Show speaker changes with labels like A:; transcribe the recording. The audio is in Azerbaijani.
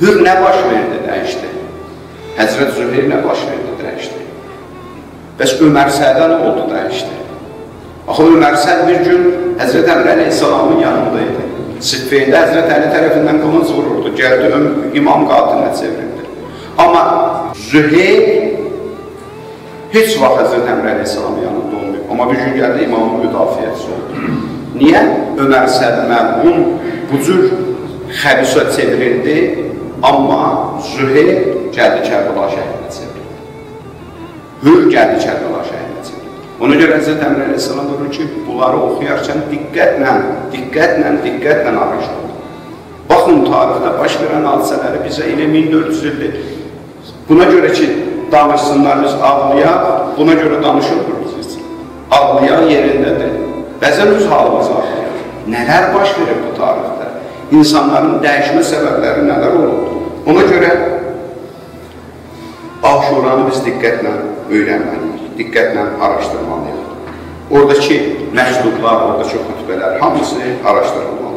A: Hür nə baş verdi, dəyişdi? Həzrət Züheyr nə baş verdi, dəyişdi? Bəs Ömər Sədə nə oldu, dəyişdi? Axı Ömər Səd bir gün Həzrət Əmr əleyhissalamın yanında idi. Siffeydə Həzrət Əli tərəfindən qılınc vururdu, gəldi imam qatilinə çevrildi. Amma Züheyr heç vaxt Həzrət Əmr əleyhissalamın yanında olmayıb. Amma bir gün gəldi imamın müdafiəsi oldu. Niyə? Ömər Səd mərhum bu cür xəbisə çevrildi, amma Züheyr gəldi Kərbəla şəhidinə çevrildi. Hür gəldi Kərbəla şəhidinə çevrildi. Ona görə Həzrət Əmr əleyhissalam buyurur ki, bunları oxuyarkən diqqətlə, diqqətlə, diqqətlə araşdırın. Baxın, tarixdə baş verən hadisələri bizə elə 1400 ildir. Buna görə ki, danışsınlar, biz ağlayaq, buna görə danışılmır biz. Ağlayan yerindədir. Bəzən öz halımızı ağlayaq. Nələr baş verir bu tarixdə? İnsanların dəyişmə səbəbləri nələr olub? Ona görə Aşuranı biz diqqətlə öyrənməliyik, diqqətlə araşdırmalıyıq. Oradakı məktublar, oradakı xütbələr hamısı araşdırılmalıdır.